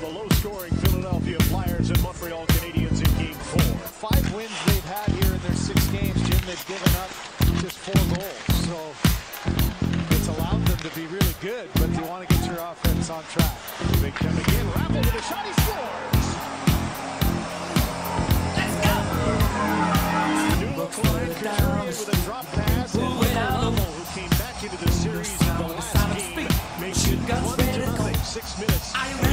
the low-scoring Philadelphia Flyers and Montreal Canadiens in Game 4. Five wins they've had here in their six games, Jim, they've given up just four goals. So it's allowed them to be really good, but they want to get your offense on track. Big come again. Raffl with a shot. He scores. Line. Couturier with a drop pass. Who came back into the series last game, one to. Six minutes.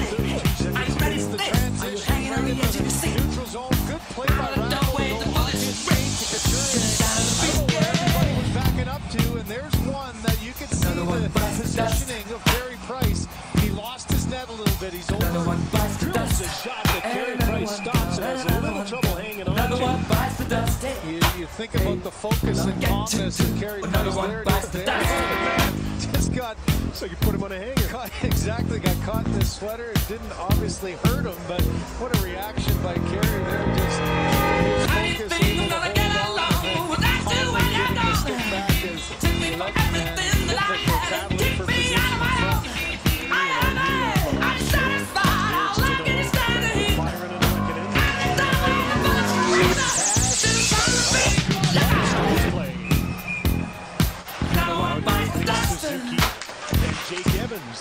Positioning of Carey Price. He lost his net a little bit. He's over. Another one bites the dust. a shot that Carey Another Price one. stops and has a Another little one. trouble hanging on Another one bites the dust. You, you think about the focus and calmness of Carey another Price one there. bites the dust. Just got So you put him on a hanger. caught, exactly got caught in this sweater. It didn't obviously hurt him, but what a reaction by Carey there. Just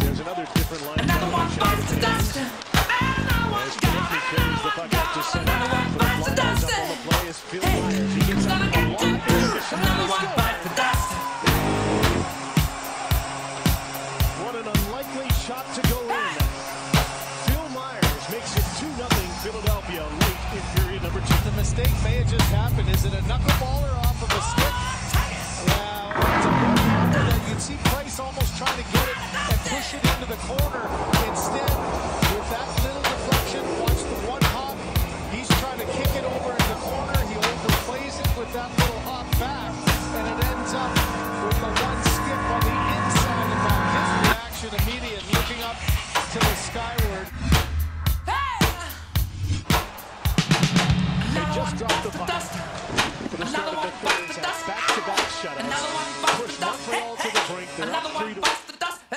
There's another different line. Another one bites the dust. Another one As Bentley carries the puck up to center. Another one bites the dust. Up on the play is Phil Hey, Myers. Gonna get lot to of Another one bites the dust. What an unlikely shot to go in. Phil Myers makes it 2-0 Philadelphia late in period number two. The mistake may have just happened. Is it the corner. Instead, with that little deflection, watch the one hop. He's trying to kick it over in the corner. He overplays it with that little hop back, and it ends up with the one skip on the inside of that. His reaction immediate, looking up to the skyward. Another one bites the dust. Back-to-back shutouts. Another one bites the dust. Push Montreal to the brink. They're up three to